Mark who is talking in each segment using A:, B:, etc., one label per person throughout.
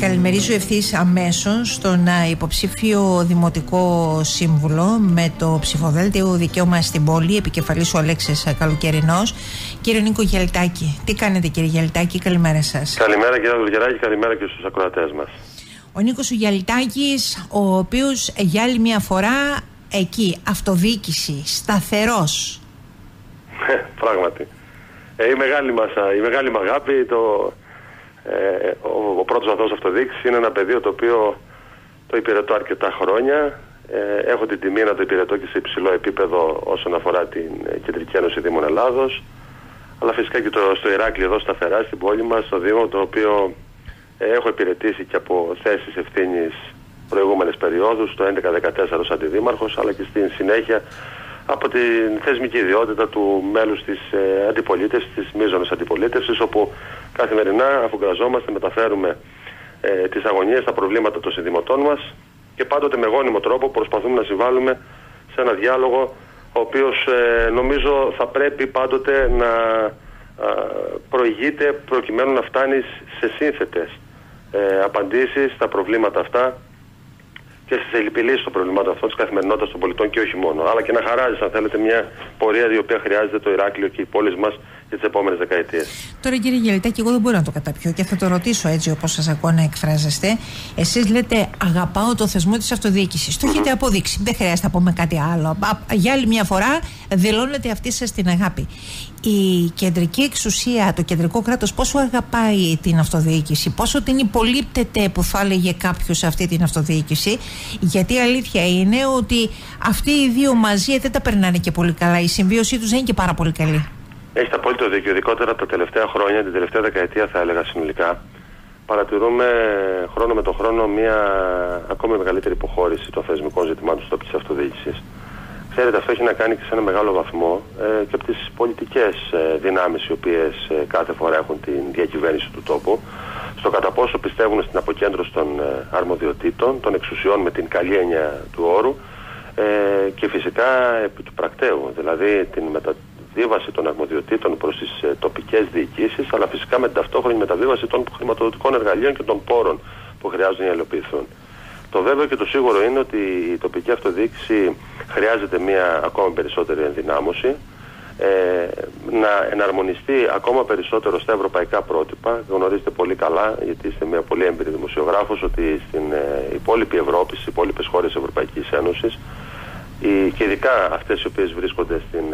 A: Καλημερίζω ευθύς αμέσως στον υποψήφιο Δημοτικό Σύμβουλο με το ψηφοδέλτιο Δικαίωμα στην Πόλη, επικεφαλής ο Αλέξης Καλοκαιρινός. Κύριε Νίκο Γελτάκη, τι κάνετε κύριε Γελτάκη, καλημέρα σας.
B: Καλημέρα κύριε Δουλγεράκη, καλημέρα και στους ακροατές μας.
A: Ο Νίκος Γελτάκης, ο οποίος για άλλη μια φορά εκεί, αυτοδιοίκηση, σταθερός.
B: Ε, πράγματι. Ε, η, μεγάλη μας, η μεγάλη μου αγάπη, το, ε, ο, ο πρώτος βαθμός αυτοδιοίκησης είναι ένα πεδίο το οποίο το υπηρετώ αρκετά χρόνια. Ε, έχω την τιμή να το υπηρετώ και σε υψηλό επίπεδο όσον αφορά την Κεντρική Ένωση Δήμων Ελλάδος. Αλλά φυσικά και το, στο Ηράκλειο εδώ σταθερά στην πόλη μας, στο Δήμο, το οποίο ε, έχω υπηρετήσει και από θέσεις ευθύνης προηγούμενες περιόδους, το 11-14 ως αντιδήμαρχος, αλλά και στην συνέχεια από την θεσμική ιδιότητα του μέλους της ε, αντιπολίτευσης, της μείζωνος αντιπολίτευσης, όπου καθημερινά αφουγκραζόμαστε, μεταφέρουμε ε, τις αγωνίες, τα προβλήματα των συνδημοτών μας και πάντοτε με γόνιμο τρόπο προσπαθούμε να συμβάλλουμε σε ένα διάλογο ο οποίος ε, νομίζω θα πρέπει πάντοτε να προηγείται προκειμένου να φτάνει σε σύνθετες ε, απαντήσεις στα προβλήματα αυτά και στις επιλύσει των προβλημάτων αυτών της καθημερινότητας των πολιτών και όχι μόνο. Αλλά και να χαράζεις, αν θέλετε, μια πορεία η οποία χρειάζεται το Ηράκλειο και οι πόλεις μας για τις επόμενες δεκαετίες.
A: Τώρα, κύριε Γελιτάκη, εγώ δεν μπορώ να το καταπιώ και θα το ρωτήσω έτσι όπως σας ακούω να εκφράζεστε. Εσείς λέτε, Αγαπάω το θεσμό της αυτοδιοίκησης. Το έχετε αποδείξει. Δεν χρειάζεται να πούμε κάτι άλλο. Για άλλη μια φορά δηλώνετε αυτή σας την αγάπη. Η κεντρική εξουσία, το κεντρικό κράτος, πόσο αγαπάει την αυτοδιοίκηση, πόσο την υπολείπτεται, που θα έλεγε κάποιος, αυτή την αυτοδιοίκηση. Γιατί η αλήθεια είναι ότι αυτοί οι δύο μαζί δεν τα περνάνε και πολύ καλά. Η συμβίωσή τους δεν είναι και πάρα πολύ καλή.
B: Έχετε απόλυτο δίκιο. Ειδικότερα τα τελευταία χρόνια, την τελευταία δεκαετία θα έλεγα συνολικά, παρατηρούμε χρόνο με τον χρόνο μια ακόμη μεγαλύτερη υποχώρηση των θεσμικών ζητημάτων της τοπική αυτοδιοίκησης. Ξέρετε, αυτό έχει να κάνει και σε ένα μεγάλο βαθμό ε, και από τις πολιτικές ε, δυνάμεις οι οποίες ε, κάθε φορά έχουν την διακυβέρνηση του τόπου. Στο κατά πόσο πιστεύουν στην αποκέντρωση των ε, αρμοδιοτήτων, των εξουσιών με την καλή έννοια του όρου ε, και φυσικά επί του πρακτέου, δηλαδή την μετα, μεταβίβαση των αρμοδιοτήτων προς τις ε, τοπικές διοικήσεις, αλλά φυσικά με την ταυτόχρονη μεταβίβαση των χρηματοδοτικών εργαλείων και των πόρων που χρειάζονται να υλοποιηθούν. Το βέβαιο και το σίγουρο είναι ότι η τοπική αυτοδιοίκηση χρειάζεται μια ακόμα περισσότερη ενδυνάμωση, ε, να εναρμονιστεί ακόμα περισσότερο στα ευρωπαϊκά πρότυπα. Γνωρίζετε πολύ καλά, γιατί είστε μια πολύ έμπειρη δημοσιογράφος, ότι στην ε, υπόλοιπη Ευρώπη, στις υπόλοιπες χώρες Ευρωπαϊκής Ένωσης, και ειδικά αυτές οι οποίες βρίσκονται στην,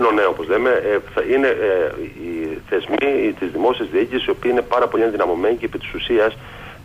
B: ε, στην ΟΝΕ, όπως λέμε, ε, θα είναι ε, οι θεσμοί τη δημόσια διοίκηση, οι οποίοι είναι πάρα πολύ ενδυναμωμένοι και επί της ουσίας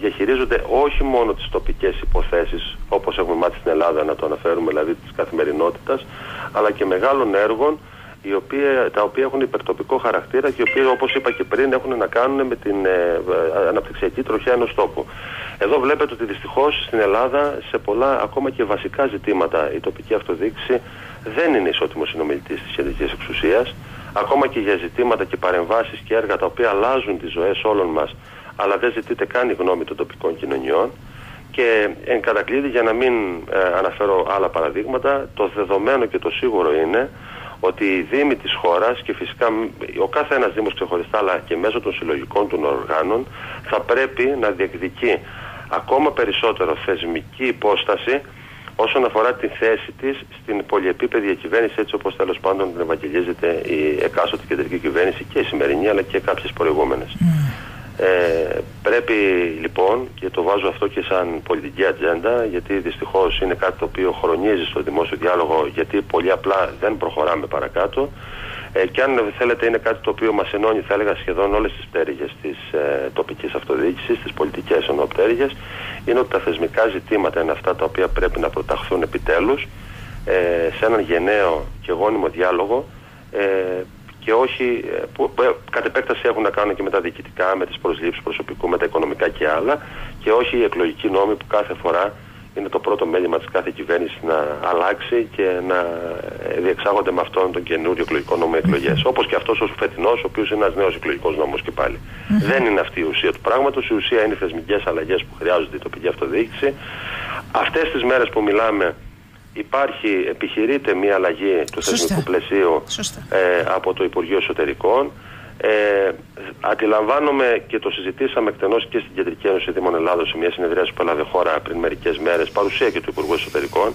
B: διαχειρίζονται όχι μόνο τις τοπικές υποθέσεις, όπως έχουμε μάθει στην Ελλάδα, να το αναφέρουμε δηλαδή της καθημερινότητας, αλλά και μεγάλων έργων οι οποία, τα οποία έχουν υπερτοπικό χαρακτήρα και οι οποίοι, όπως είπα και πριν, έχουν να κάνουν με την ε, αναπτυξιακή τροχιά ενός τόπου. Εδώ βλέπετε ότι δυστυχώς στην Ελλάδα σε πολλά ακόμα και βασικά ζητήματα η τοπική αυτοδιοίκηση δεν είναι ισότιμος συνομιλητής της κεντρική εξουσίας. Ακόμα και για ζητήματα και παρεμβάσεις και έργα τα οποία αλλάζουν τις ζωές όλων μας, αλλά δεν ζητείται καν η γνώμη των τοπικών κοινωνιών. Και εν κατακλείδη, για να μην ε, αναφέρω άλλα παραδείγματα, το δεδομένο και το σίγουρο είναι ότι οι Δήμοι της χώρας και φυσικά ο κάθε ένας Δήμος ξεχωριστά αλλά και μέσω των συλλογικών των οργάνων θα πρέπει να διεκδικεί ακόμα περισσότερο θεσμική υπόσταση όσον αφορά τη θέση της στην πολυεπίπεδη διακυβέρνηση έτσι όπως τέλος πάντων την ευαγγελίζεται η εκάστοτε κεντρική κυβέρνηση και η σημερινή αλλά και κάποιες προηγούμενες. Mm. Ε, πρέπει λοιπόν, και το βάζω αυτό και σαν πολιτική ατζέντα, γιατί δυστυχώς είναι κάτι το οποίο χρονίζει στο δημόσιο διάλογο, γιατί πολύ απλά δεν προχωράμε παρακάτω. Ε, και αν θέλετε, είναι κάτι το οποίο μας ενώνει, θα έλεγα, σχεδόν όλες τις πτέρυγες της ε, τοπικής αυτοδιοίκησης, τις πολιτικές ενωπτέρυγε, είναι ότι τα θεσμικά ζητήματα είναι αυτά τα οποία πρέπει να προταχθούν επιτέλους ε, σε έναν γενναίο και γόνιμο διάλογο. Ε, και όχι, ε, που, που, κατ' επέκταση έχουν να κάνουν και με τα διοικητικά, με τις προσλήψεις προσωπικού, με τα οικονομικά και άλλα, και όχι οι εκλογικοί νόμοι που κάθε φορά είναι το πρώτο μέλημα της κάθε κυβέρνησης να αλλάξει και να ε, διεξάγονται με αυτόν τον καινούριο εκλογικό νόμο εκλογές. Mm-hmm. Όπως και αυτός ο φετινός, ο οποίος είναι ένας νέος εκλογικός νόμος και πάλι. Δεν είναι αυτή η ουσία του πράγματος. Η ουσία είναι οι θεσμικές αλλαγές που χρειάζονται η τοπική αυτοδιοίκηση. Αυτές τις μέρες που μιλάμε, υπάρχει, επιχειρείται μια αλλαγή του θεσμικού πλαισίου ε, από το Υπουργείο Εσωτερικών. Ε, αντιλαμβάνομαι και το συζητήσαμε εκτενώς και στην Κεντρική Ένωση Δήμων Ελλάδος σε μια συνεδρία που έλαβε χώρα πριν μερικές μέρες, παρουσία και του Υπουργού Εσωτερικών,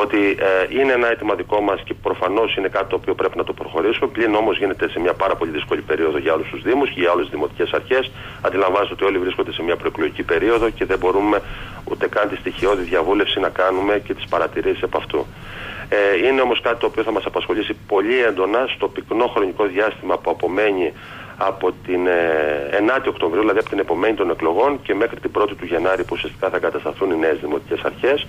B: ότι ε, είναι ένα αίτημα δικό μας και προφανώς είναι κάτι το οποίο πρέπει να το προχωρήσουμε. Πλην όμως γίνεται σε μια πάρα πολύ δύσκολη περίοδο για όλους τους Δήμους και για όλες τις δημοτικές αρχές. Αντιλαμβάνεστε ότι όλοι βρίσκονται σε μια προεκλογική περίοδο και δεν μπορούμε ούτε καν τη στοιχειώδη διαβούλευση να κάνουμε και τις παρατηρήσεις από αυτού. Ε, είναι όμως κάτι το οποίο θα μας απασχολήσει πολύ έντονα στο πυκνό χρονικό διάστημα που απομένει από την ε, 9η Οκτωβρίου, δηλαδή από την επομένη των εκλογών και μέχρι την 1η του Γενάρη που ουσιαστικά θα κατασταθούν οι νέες δημοτικές αρχές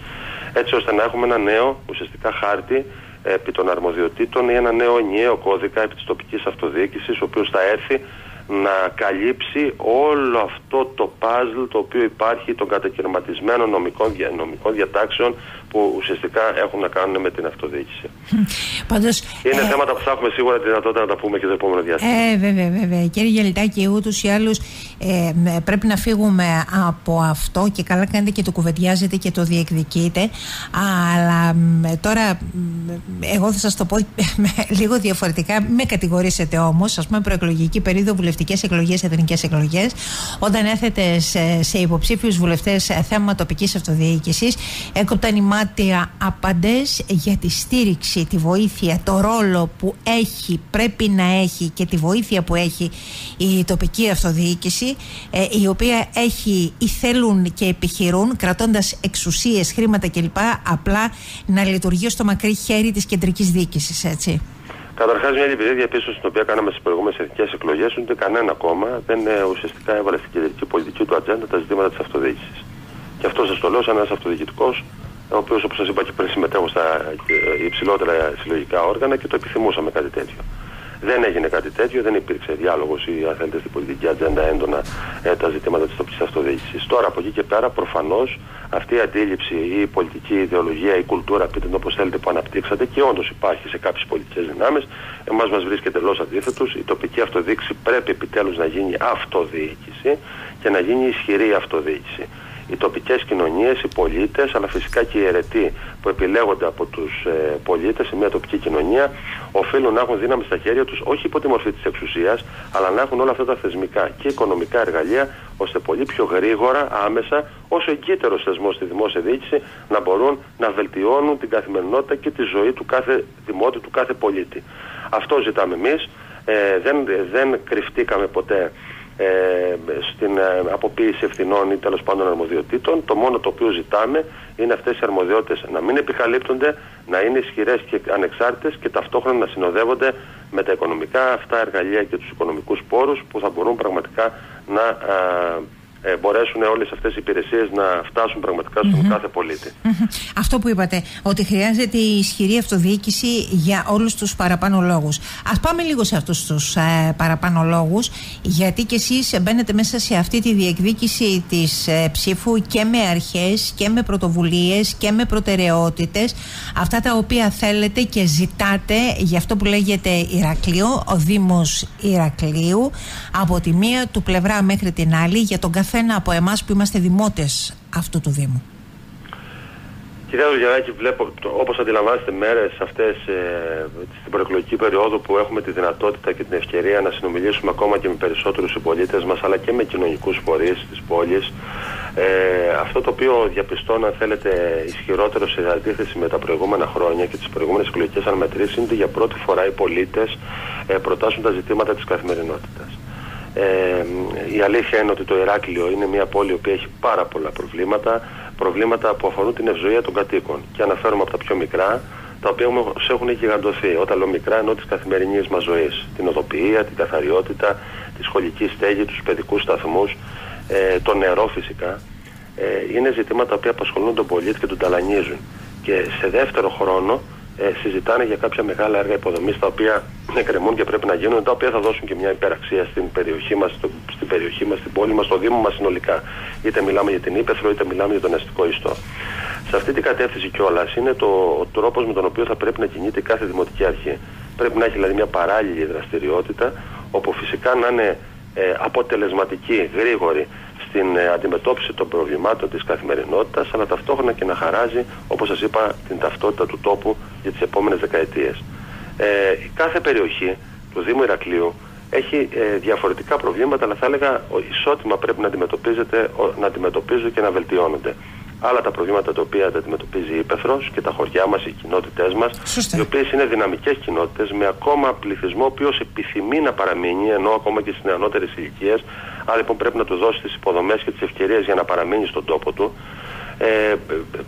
B: έτσι ώστε να έχουμε ένα νέο ουσιαστικά χάρτη επί των αρμοδιοτήτων ή ένα νέο ενιαίο κώδικα επί της τοπικής αυτοδιοίκησης ο οποίος θα έρθει να καλύψει όλο αυτό το παζλ το οποίο υπάρχει των κατακαιρματισμένων νομικών, νομικών διατάξεων που ουσιαστικά έχουν να κάνουν με την αυτοδιοίκηση.
A: Πάντως,
B: Είναι ε, θέματα που θα έχουμε σίγουρα τη δυνατότητα να τα πούμε και το επόμενο διάστημα.
A: Ε, βέβαια, βέβαια. Κύριε Γελιτάκη, ούτως ή άλλως ε, πρέπει να φύγουμε από αυτό και καλά κάνετε και το κουβεντιάζετε και το διεκδικείτε. Αλλά τώρα, εγώ θα σας το πω λίγο διαφορετικά. Με κατηγορήσετε όμως, ας πούμε, προεκλογική περίοδο, βουλευτικέ εκλογές, εθνικές εκλογές, όταν έθετε σε, σε υποψήφιους βουλευτές θέμα τοπικής αυτοδιοίκησης, έκοπταν οι μάτια απαντές για τη στήριξη, τη βοήθεια, το ρόλο που έχει, πρέπει να έχει και τη βοήθεια που έχει η τοπική αυτοδιοίκηση ε, η οποία έχει ή θέλουν και επιχειρούν κρατώντας εξουσίες, χρήματα κλπ απλά να λειτουργεί στο μακρύ χέρι της κεντρικής διοίκησης, έτσι.
B: Καταρχάς, μια λυπηρή διαπίστωση την οποία κάναμε στις προηγούμενες εθνικές εκλογές είναι ότι κανένα κόμμα δεν ε, ουσιαστικά έβαλε στην κεντρική πολιτική του ατζέντα τα ζητήματα της αυτοδιοίκησης. Και αυτός σας το λέω σαν ένας αυτοδιοικητικός ο οποίος, όπως σας είπα και πριν, συμμετέχω στα ε, υψηλότερα συλλογικά όργανα και το επιθυμούσαμε κάτι τέτοιο. Δεν έγινε κάτι τέτοιο, δεν υπήρξε διάλογος ή, αν θέλετε, στην πολιτική ατζέντα έντονα ε, τα ζητήματα της τοπικής αυτοδιοίκησης. Τώρα, από εκεί και πέρα, προφανώς αυτή η αντίληψη ή η πολιτική ιδεολογία, η κουλτούρα, πείτε το όπως θέλετε, που αναπτύξατε και όντως υπάρχει σε κάποιες πολιτικές δυνάμεις, εμάς μας βρίσκεται εντελώ αντίθετος. Η τοπική αυτοδιοίκηση πρέπει επιτέλους να γίνει αυτοδιοίκηση και να γίνει ισχυρή αυτοδιοίκηση οι τοπικές κοινωνίες, οι πολίτες, αλλά φυσικά και οι αιρετοί που επιλέγονται από τους ε, πολίτες σε μια τοπική κοινωνία, οφείλουν να έχουν δύναμη στα χέρια τους, όχι υπό τη μορφή της εξουσίας, αλλά να έχουν όλα αυτά τα θεσμικά και οικονομικά εργαλεία, ώστε πολύ πιο γρήγορα, άμεσα, όσο εγκύτερος θεσμός στη δημόσια διοίκηση, να μπορούν να βελτιώνουν την καθημερινότητα και τη ζωή του κάθε δημότη, του κάθε πολίτη. Αυτό ζητάμε εμείς. Ε, δεν, δεν κρυφτήκαμε ποτέ ε, στην ε, αποποίηση ευθυνών ή τέλος πάντων αρμοδιοτήτων. Το μόνο το οποίο ζητάμε είναι αυτές οι αρμοδιότητες να μην επικαλύπτονται, να είναι ισχυρές και ανεξάρτητες και ταυτόχρονα να συνοδεύονται με τα οικονομικά αυτά εργαλεία και τους οικονομικούς πόρους που θα μπορούν πραγματικά να ε, μπορέσουν όλες αυτές οι υπηρεσίες να φτάσουν πραγματικά στον κάθε πολίτη.
A: Αυτό που είπατε, ότι χρειάζεται η ισχυρή αυτοδιοίκηση για όλους τους παραπάνω λόγους. Α πάμε λίγο σε αυτούς τους ε, παραπάνω λόγους, γιατί κι εσείς μπαίνετε μέσα σε αυτή τη διεκδίκηση της ε, ψήφου και με αρχές και με πρωτοβουλίες και με προτεραιότητες. Αυτά τα οποία θέλετε και ζητάτε για αυτό που λέγεται Ηρακλείο, ο Δήμος Ηρακλείου, από τη μία του πλευρά μέχρι την άλλη, για τον καθένα καθένα από εμάς που είμαστε δημότες αυτού του Δήμου.
B: Κυρία Δουργιανάκη, βλέπω όπως αντιλαμβάνεστε μέρες αυτές ε, στην προεκλογική περίοδο που έχουμε τη δυνατότητα και την ευκαιρία να συνομιλήσουμε ακόμα και με περισσότερους συμπολίτες μας αλλά και με κοινωνικούς φορείς της πόλης. Ε, αυτό το οποίο διαπιστώνω, αν θέλετε, ισχυρότερο σε αντίθεση με τα προηγούμενα χρόνια και τις προηγούμενες εκλογικές αναμετρήσεις είναι ότι για πρώτη φορά οι πολίτες ε, προτάσουν τα ζητήματα της καθημερινότητας. Ε, η αλήθεια είναι ότι το Ηράκλειο είναι μια πόλη που έχει πάρα πολλά προβλήματα, προβλήματα που αφορούν την ευζοία των κατοίκων. Και αναφέρομαι από τα πιο μικρά, τα οποία όμως έχουν γιγαντωθεί. Όταν λέω μικρά, εννοώ τη καθημερινή μας ζωής. Την οδοποιία, την καθαριότητα, τη σχολική στέγη, τους παιδικούς σταθμούς, ε, το νερό φυσικά. Ε, είναι ζητήματα που απασχολούν τον πολίτη και τον ταλανίζουν. Και σε δεύτερο χρόνο ε, συζητάνε για κάποια μεγάλα έργα υποδομής τα οποία εκκρεμούν και πρέπει να γίνουν, τα οποία θα δώσουν και μια υπεραξία στην περιοχή μας, στην περιοχή μας, στην πόλη μας, στο Δήμο μας συνολικά. Είτε μιλάμε για την Ήπεθρο, είτε μιλάμε για τον αστικό ιστό. Σε αυτή την κατεύθυνση κιόλας είναι το, ο τρόπος με τον οποίο θα πρέπει να κινείται κάθε δημοτική αρχή. Πρέπει να έχει δηλαδή μια παράλληλη δραστηριότητα, όπου φυσικά να είναι ε, αποτελεσματική, γρήγορη στην ε, αντιμετώπιση των προβλημάτων της καθημερινότητας αλλά ταυτόχρονα και να χαράζει όπως σας είπα την ταυτότητα του τόπου για τις επόμενες δεκαετίες. Ε, κάθε περιοχή του Δήμου Ηρακλείου έχει ε, διαφορετικά προβλήματα, αλλά θα έλεγα ισότιμα πρέπει να, αντιμετωπίζεται, να αντιμετωπίζονται και να βελτιώνονται. Άλλα τα προβλήματα τα οποία τα αντιμετωπίζει η Ήπεθρος και τα χωριά μας, οι κοινότητές μας, οι οποίες είναι δυναμικές κοινότητες με ακόμα πληθυσμό ο οποίος επιθυμεί να παραμείνει, ενώ ακόμα και στις νεανότερες ηλικίες. Άρα λοιπόν πρέπει να του δώσει τις υποδομές και τις ευκαιρίες για να παραμείνει στον τόπο του. Ε,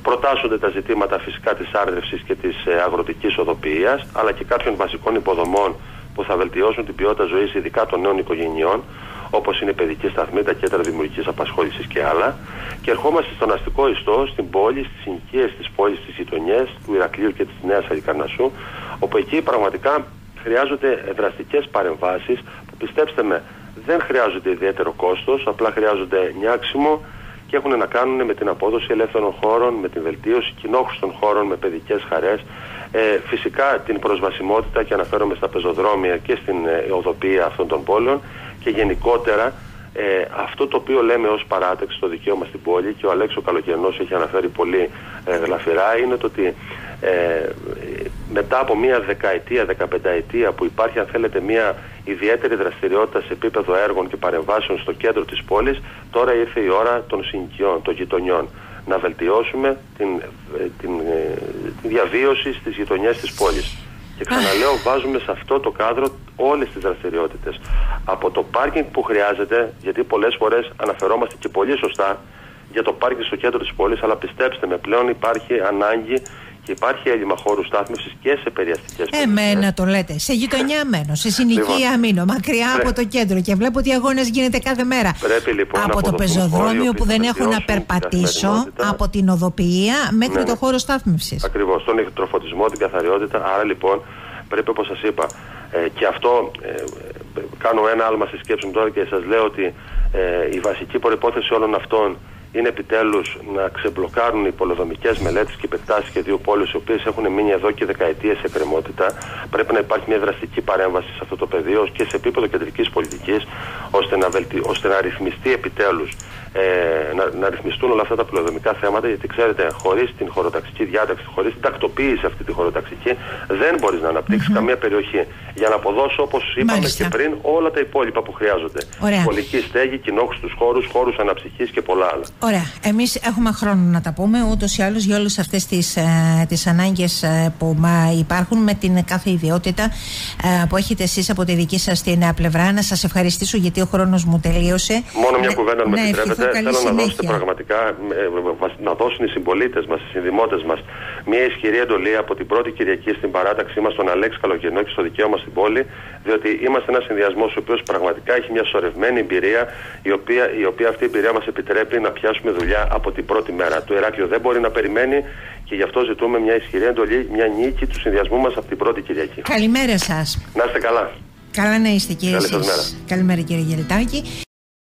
B: προτάσσονται τα ζητήματα φυσικά της άρδευσης και της ε, αγροτικής οδοποιίας αλλά και κάποιων βασικών υποδομών που θα βελτιώσουν την ποιότητα ζωής ειδικά των νέων οικογενειών όπως είναι η παιδική σταθμή, τα κέντρα δημιουργικής απασχόλησης και άλλα. Και ερχόμαστε στον αστικό ιστό, στην πόλη, στις συνοικίες της πόλης, στις γειτονιές του Ηρακλείου και της Νέας Αλικαρνασσού όπου εκεί πραγματικά χρειάζονται δραστικές παρεμβάσεις. Που πιστέψτε με δεν χρειάζονται ιδιαίτερο κόστος, απλά χρειάζονται νιάξιμο και έχουν να κάνουν με την απόδοση ελεύθερων χώρων, με την βελτίωση κοινόχρηστων χώρων με παιδικές χαρές, ε, φυσικά την προσβασιμότητα και αναφέρομαι στα πεζοδρόμια και στην ε, οδοπία αυτών των πόλεων και γενικότερα ε, αυτό το οποίο λέμε ως παράταξη στο δικαίωμα στην πόλη και ο Αλέξο Καλοκαιρινός έχει αναφέρει πολύ ε, γλαφυρά είναι το ότι ε, μετά από μια δεκαετία, δεκαπενταετία που υπάρχει αν θέλετε μια ιδιαίτερη δραστηριότητα σε επίπεδο έργων και παρεμβάσεων στο κέντρο της πόλης τώρα ήρθε η ώρα των συνοικιών, των γειτονιών να βελτιώσουμε την, ε, την, ε, την διαβίωση στις γειτονιές της πόλης. Και ξαναλέω, βάζουμε σε αυτό το κάδρο όλες τις δραστηριότητες. Από το πάρκινγκ που χρειάζεται, γιατί πολλές φορές αναφερόμαστε και πολύ σωστά για το πάρκινγκ στο κέντρο της πόλης, αλλά πιστέψτε με, πλέον υπάρχει ανάγκη και υπάρχει έλλειμμα χώρου στάθμευσης και σε περιαστικές περιοχές.
A: Εμένα το λέτε. Σε γειτονιά μένω, σε συνοικία λοιπόν, μείνω, μακριά από το κέντρο και βλέπω ότι αγώνες γίνεται κάθε μέρα.
B: Πρέπει λοιπόν
A: από το πεζοδρόμιο που δεν έχω να περπατήσω, από την οδοποιία μέχρι ναι, το ναι. χώρο στάθμευσης.
B: Ακριβώς, τον τροφωτισμό, την καθαριότητα. Άρα λοιπόν πρέπει όπως σας είπα ε, και αυτό ε, ε, κάνω ένα άλμα στη σκέψη μου τώρα και σας λέω ότι ε, η βασική προπόθεση όλων αυτών είναι επιτέλους να ξεμπλοκάρουν οι πολεοδομικές μελέτες και επεκτάσεις και δύο πόλεις οι οποίες έχουν μείνει εδώ και δεκαετίες σε κρεμότητα. Πρέπει να υπάρχει μια δραστική παρέμβαση σε αυτό το πεδίο και σε επίπεδο κεντρικής πολιτικής ώστε να, βελτι... ώστε να ρυθμιστεί επιτέλους ε, να, να ρυθμιστούν όλα αυτά τα πολεοδομικά θέματα γιατί ξέρετε χωρίς την χωροταξική διάταξη, χωρίς την τακτοποίηση αυτή τη χωροταξική δεν μπορείς να αναπτύξεις mm-hmm. καμία περιοχή για να αποδώσω όπως είπαμε Μάλιστα. και πριν όλα τα υπόλοιπα που χρειάζονται. Πολική στέγη, κοινόχρηστους χώρους, χώρους αναψυχής και πολλά άλλα.
A: Ωραία. Εμείς έχουμε χρόνο να τα πούμε ούτως ή άλλως για όλες αυτές τις τις ε, ανάγκες ε, που μα υπάρχουν με την κάθε ιδιότητα ε, που έχετε εσείς από τη δική σας την πλευρά. Να σας ευχαριστήσω γιατί ο χρόνος μου τελείωσε.
B: Μόνο μια κουβέντα, αν με επιτρέπετε. Θέλω να δώσετε πραγματικά, να δώσουν οι συμπολίτες μας, οι συνδημότες μας, μια ισχυρή εντολή από την πρώτη Κυριακή στην παράταξή μας, τον Αλέξη Καλοκαιρινό και στο δικαίωμα στην πόλη, διότι είμαστε ένας συνδυασμός ο οποίος πραγματικά έχει μια σωρευμένη εμπειρία, η οποία, η οποία αυτή η εμπειρία μας επιτρέπει να πιάσουμε πιάσουμε δουλειά από την πρώτη μέρα. Το Ηράκλειο δεν μπορεί να περιμένει και γι' αυτό ζητούμε μια ισχυρή εντολή, μια νίκη του συνδυασμού μας από την πρώτη Κυριακή.
A: Καλημέρα σας.
B: Να είστε καλά.
A: Καλά να είστε κύριε Καλημέρα κύριε Γελτάκη.